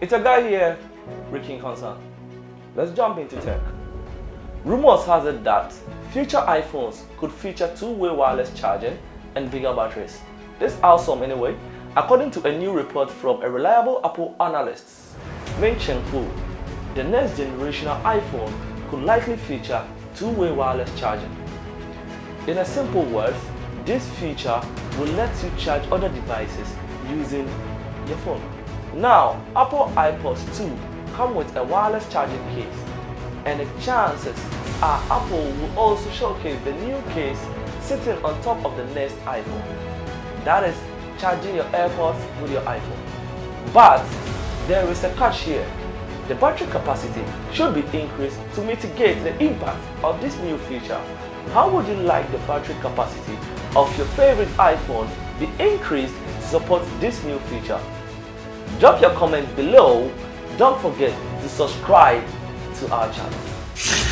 It's a guy here, Ricky Nkansah. Let's jump into tech. Rumors has it that future iPhones could feature two-way wireless charging and bigger batteries. This is awesome anyway, according to a new report from a reliable Apple analyst, Meng Cheng. The next generational iPhone could likely feature two-way wireless charging. In a simple words, this feature will let you charge other devices using your phone. Now, Apple AirPods 2 come with a wireless charging case and the chances are Apple will also showcase the new case sitting on top of the next iPhone. That is charging your AirPods with your iPhone. But there is a catch here. The battery capacity should be increased to mitigate the impact of this new feature. How would you like the battery capacity of your favorite iPhone be increased to support this new feature? Drop your comments below. Don't forget to subscribe to our channel.